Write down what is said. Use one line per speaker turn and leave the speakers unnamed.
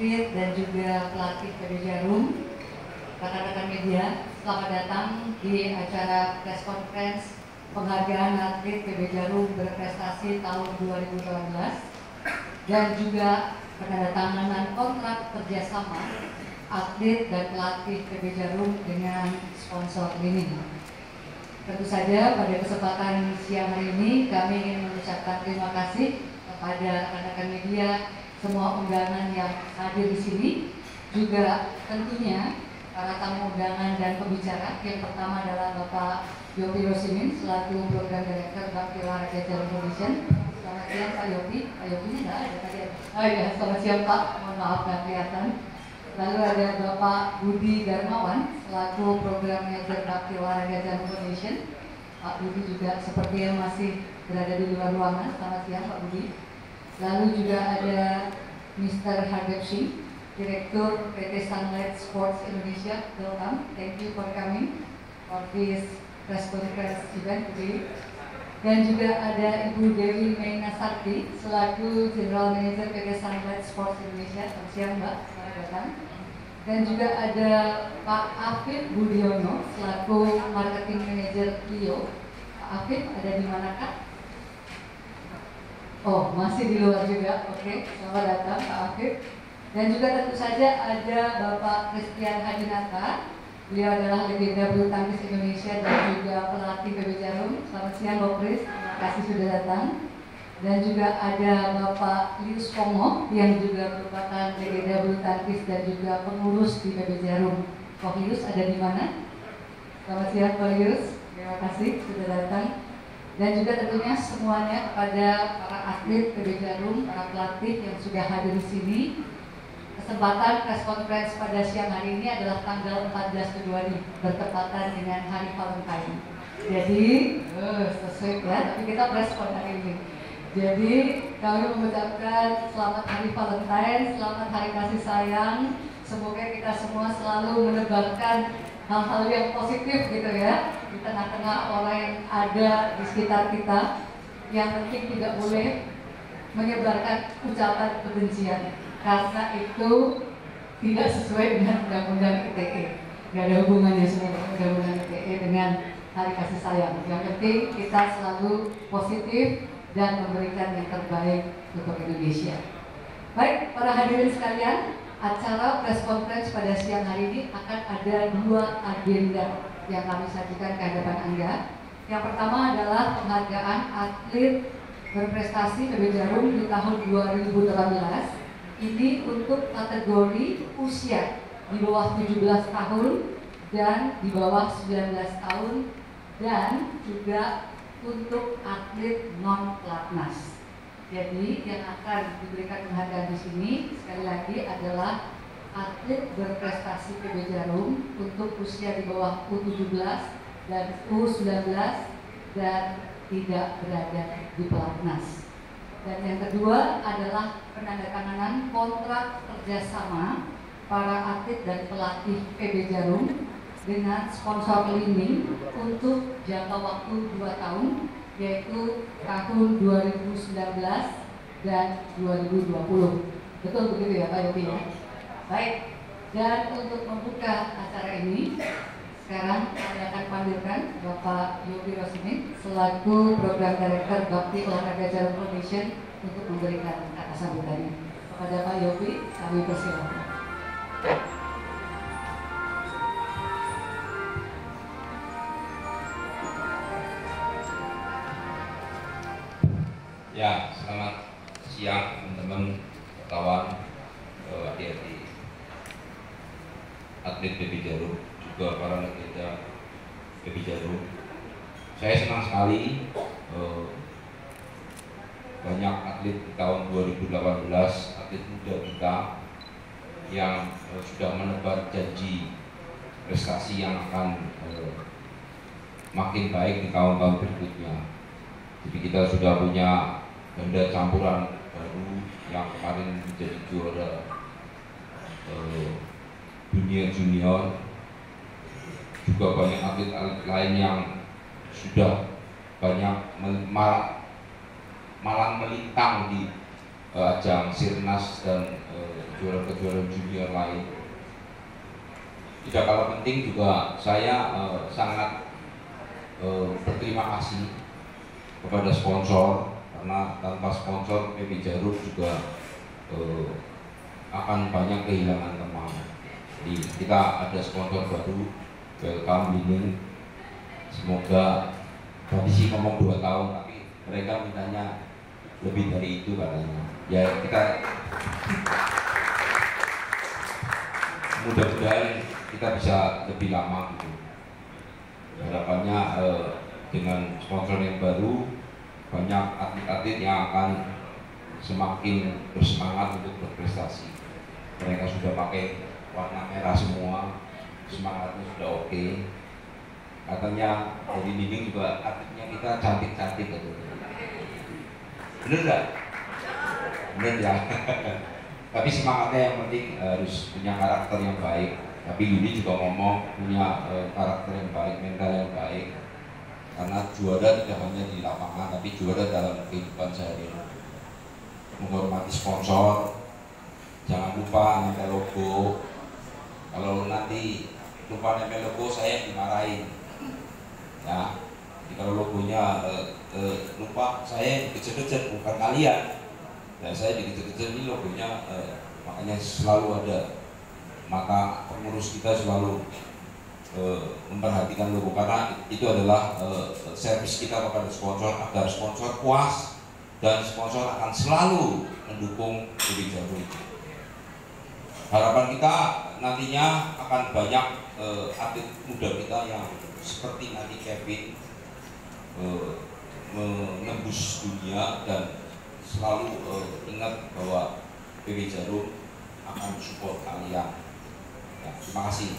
atlet dan juga pelatih PB Jarum, rekan-rekan media, selamat datang di acara press conference penghargaan atlet PB Jarum berprestasi tahun 2018 dan juga penandatanganan kontrak kerjasama atlet dan pelatih PB Jarum dengan sponsor ini. Tentu saja pada kesempatan siang hari ini kami ingin mengucapkan terima kasih kepada rekan-rekan media semua undangan yang hadir di sini. Juga tentunya para tamu undangan dan pembicara. Yang pertama adalah Bapak Yopi Rosimin selaku Program Director Bakti Olahraga Jalan Foundation selamat siang Pak Yopi. Pak Yopi ini ada tadi oh iya selamat siang Pak. Mohon maaf nggak kelihatan. Lalu ada Bapak Budi Darmawan selaku Program Manager Bakti Olahraga Jalan Foundation Pak Budi juga seperti yang masih berada di luar ruangan. Selamat siang Pak Budi Lalu juga ada Mr. Hardep Singh, Direktur PT Sunlight Sports Indonesia. Welcome. Thank you for coming for this press conference event today. Dan juga ada Ibu Dewi Meina Sakti selaku General Manager PT Sunlight Sports Indonesia. Selamat siang Mbak, selamat datang. Dan juga ada Pak Afif Budiono selaku Marketing Manager Leo. Pak Afif ada di manakah? Oh, masih di luar juga. Oke, selamat datang Pak Afif. Dan juga tentu saja ada Bapak Christian Hadinata. Beliau adalah legenda bulu tangkis Indonesia dan juga pelatih PB Jarum. Selamat siang Bapak Chris, terima kasih sudah datang. Dan juga ada Bapak Lius Pongo yang juga merupakan legenda bulu tangkis dan juga pengurus di PB Jarum. Pak Lius ada di mana? Selamat siang Pak Lius, terima kasih sudah datang dan juga tentunya semuanya kepada para atlet PB Jarum, para pelatih yang sudah hadir di sini. Kesempatan press conference pada siang hari ini adalah tanggal 14 Februari bertepatan dengan Hari Valentine. Jadi, uh, sesuai ya, tapi kita press con hari ini. Jadi kami mengucapkan selamat Hari Valentine, selamat Hari Kasih Sayang. Semoga kita semua selalu menebarkan hal-hal yang positif gitu ya di tengah-tengah orang yang ada di sekitar kita yang penting tidak boleh menyebarkan ucapan kebencian. Karena itu tidak sesuai dengan undang-undang ITE nggak ada hubungannya semua undang-undang ITE dengan hari kasih sayang. Yang penting kita selalu positif dan memberikan yang terbaik untuk Indonesia. Baik para hadirin sekalian acara press conference pada siang hari ini akan ada dua agenda yang kami sajikan ke hadapan Anda. Yang pertama adalah penghargaan atlet berprestasi PB Jarum di tahun 2018. Ini untuk kategori usia di bawah 17 tahun dan di bawah 19 tahun dan juga untuk atlet non pelatnas. Jadi yang akan diberikan penghargaan di sini sekali lagi adalah atlet berprestasi PB Jarum untuk usia di bawah U17 dan U19 dan tidak berada di pelatnas. Dan yang kedua adalah penandatanganan kontrak kerjasama para atlet dan pelatih PB Jarum dengan sponsor cleaning untuk jangka waktu 2 tahun yaitu tahun 2019 dan 2020. Betul begitu ya Pak Yopi ya? Baik, dan untuk membuka acara ini, sekarang saya akan panggilkan Bapak Yopi Rosmin selaku Program Director Bakti Olahraga Jalan Foundation untuk memberikan kata sambutannya. Kepada Pak Yopi, kami persilakan.
Selamat siang teman-teman kawan adik-adik atlet PB Jarum juga para legenda PB Jarum. Saya senang sekali eh, banyak atlet di tahun 2018 atlet muda kita yang eh, sudah menebar janji prestasi yang akan eh, makin baik di tahun-tahun berikutnya. Jadi kita sudah punya ganda campuran baru yang kemarin menjadi juara eh, dunia junior juga banyak atlet-atlet lain yang sudah banyak malang melintang di uh, ajang Sirnas dan uh, kejuaraan-kejuaraan junior lain. Tidak kalah penting juga saya uh, sangat uh, berterima kasih kepada sponsor karena tanpa sponsor PB Jarum juga uh, akan banyak kehilangan teman. Jadi kita ada sponsor baru, welcome Mining. Semoga tadi sih ngomong dua tahun, tapi mereka mintanya lebih dari itu katanya. Ya kita mudah-mudahan kita bisa lebih lama gitu. Harapannya eh, dengan sponsor yang baru banyak atlet-atlet yang akan semakin bersemangat untuk berprestasi. Mereka sudah pakai warna merah semua semangatnya sudah oke. Okay. katanya jadi dinding juga artinya kita cantik-cantik gitu bener nggak? Bener ya. Tapi semangatnya yang penting harus punya karakter yang baik. Tapi Yuni juga ngomong punya uh, karakter yang baik mental yang baik karena juara tidak hanya di lapangan tapi juara dalam kehidupan sehari-hari. Menghormati sponsor. Jangan lupa nempel logo. Kalau nanti lupa nempel logo saya dimarahin. Ya Jadi kalau logonya eh, eh, lupa saya dikejar-kejar bukan kalian. Dan saya dikejar-kejar ini logonya eh, makanya selalu ada. Maka pengurus kita selalu memperhatikan logo karena itu adalah eh, servis kita kepada sponsor agar sponsor puas dan sponsor akan selalu mendukung Dewi Jarum harapan kita nantinya akan banyak uh, atlet muda kita yang seperti nanti Kevin menembus dunia dan selalu uh, ingat bahwa PB Jarum akan support kalian. Ya, terima kasih.